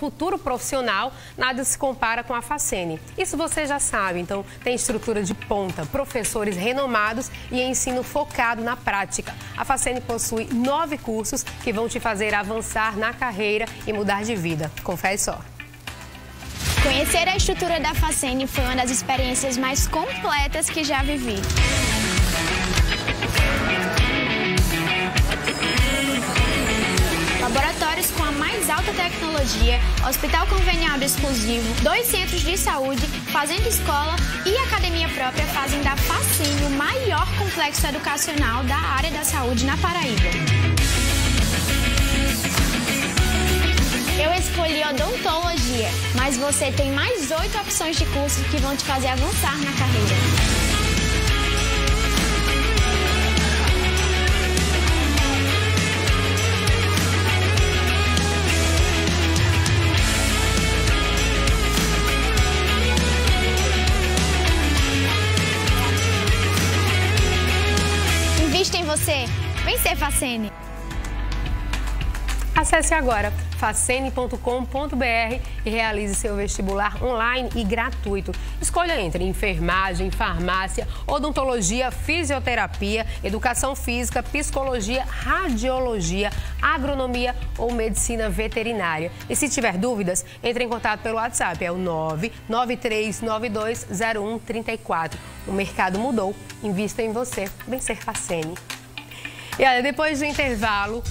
futuro profissional, nada se compara com a Facene. Isso você já sabe, então tem estrutura de ponta, professores renomados e ensino focado na prática. A Facene possui nove cursos que vão te fazer avançar na carreira e mudar de vida. Confere só. Conhecer a estrutura da Facene foi uma das experiências mais completas que já vivi. Alta tecnologia, hospital conveniado exclusivo, dois centros de saúde, fazenda escola e academia própria fazem da Facine o maior complexo educacional da área da saúde na Paraíba. Eu escolhi odontologia, mas você tem mais oito opções de curso que vão te fazer avançar na carreira. Você. Vem ser Facene. Acesse agora facene.com.br e realize seu vestibular online e gratuito. Escolha entre enfermagem, farmácia, odontologia, fisioterapia, educação física, psicologia, radiologia, agronomia ou medicina veterinária. E se tiver dúvidas, entre em contato pelo WhatsApp, é o 993920134. O mercado mudou, invista em você. Vencer Facene. E olha, depois do intervalo,